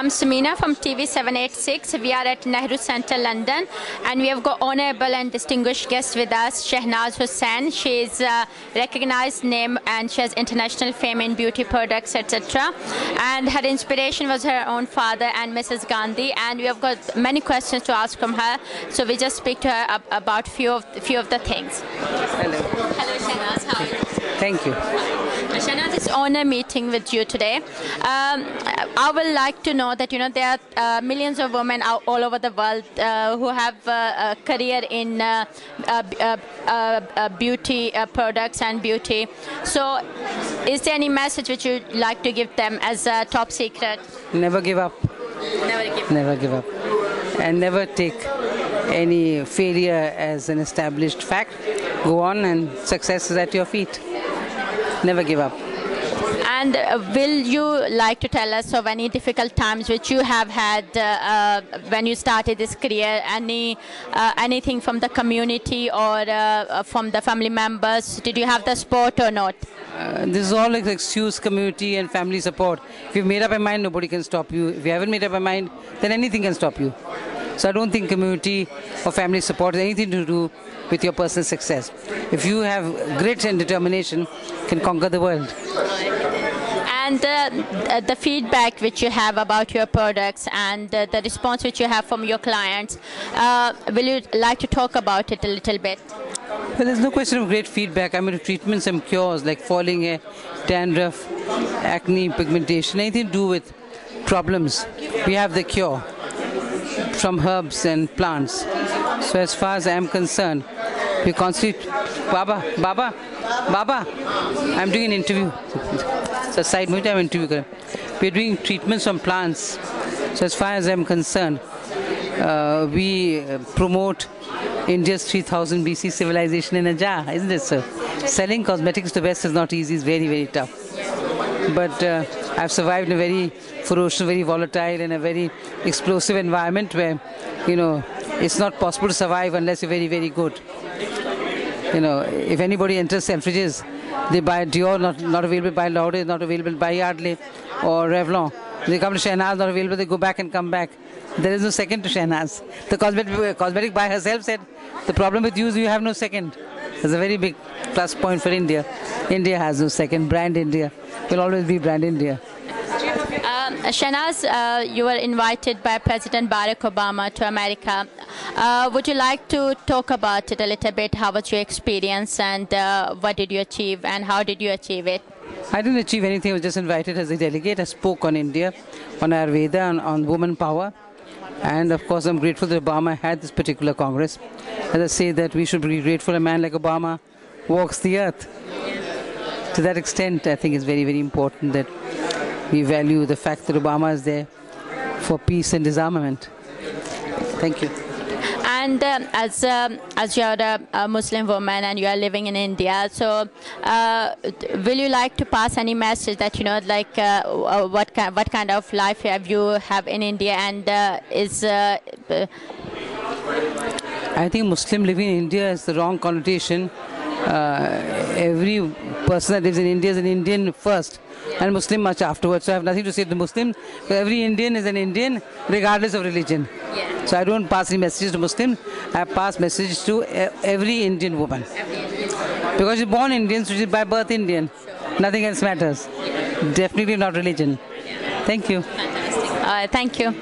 I'm Samina from TV786. We are at Nehru Centre, London, and we have got honorable and distinguished guests with us, Shahnaz Husain. She is a recognized name and she has international fame in beauty products, etc. And her inspiration was her own father and Mrs. Gandhi. And we have got many questions to ask from her. So we just speak to her ab- about few of few of the things. Hello. Hello, Shahnaz. How are you? Thank you. Shahnaz, it's honor meeting with you today. Um, I would like to know that you know there are uh, millions of women out all over the world uh, who have uh, a career in uh, uh, uh, uh, uh, beauty uh, products and beauty. So, is there any message which you'd like to give them as a top secret? Never give up. Never give. Never give up. And never take any failure as an established fact. Go on, and success is at your feet. Never give up. And uh, will you like to tell us of any difficult times which you have had uh, uh, when you started this career? Any uh, anything from the community or uh, uh, from the family members? Did you have the support or not? Uh, this is all excuse community and family support. If you've made up your mind, nobody can stop you. If you haven't made up your mind, then anything can stop you. So I don't think community or family support has anything to do with your personal success. If you have grit and determination, you can conquer the world. And uh, the feedback which you have about your products and uh, the response which you have from your clients, uh, will you like to talk about it a little bit? Well, there's no question of great feedback. I mean, treatments and cures like falling hair, dandruff, acne, pigmentation, anything to do with problems. We have the cure from herbs and plants. So as far as I am concerned, we constantly, Baba, Baba, Baba, I'm doing an interview. It's a side note, I'm interviewing. We're doing treatments from plants. So as far as I'm concerned, uh, we uh, promote India's 3000 BC civilization in a jar, isn't it, sir? Selling cosmetics to West is not easy, it's very, very tough. But uh, I've survived in a very ferocious, very volatile, and a very explosive environment where, you know, it's not possible to survive unless you're very, very good. You know, if anybody enters Selfridges, they buy Dior, not, not available, by Lauder, not available, by Yardley or Revlon. They come to Shahnaz, not available, they go back and come back. There is no second to Shahnaz. The cosmetic, cosmetic by herself said, the problem with you is you have no second. It's a very big plus point for India. India has no second. Brand India will always be brand India. Um, Shahnaz, uh, you were invited by President Barack Obama to America. Uh, would you like to talk about it a little bit? How was your experience and uh, what did you achieve and how did you achieve it? I didn't achieve anything. I was just invited as a delegate. I spoke on India, on Ayurveda, on, on woman power. And of course, I'm grateful that Obama had this particular Congress. As I say, that we should be grateful a man like Obama walks the earth. To that extent, I think it's very, very important that we value the fact that Obama is there for peace and disarmament. Thank you. And um, as um, as you're a, a, Muslim woman and you are living in India, so uh, will you like to pass any message that you know, like uh, what kind what kind of life have you have in India, and uh, is I think Muslim living in India is the wrong connotation. Uh, every person that lives in India is an Indian first and Muslim much afterwards. So I have nothing to say to the Muslim. Every Indian is an Indian regardless of religion. Yeah. So I don't pass any message to Muslims. I pass message to every Indian woman. Because she's born Indian, so she's by birth Indian. Nothing else matters. Definitely not religion. Thank you. Uh, thank you.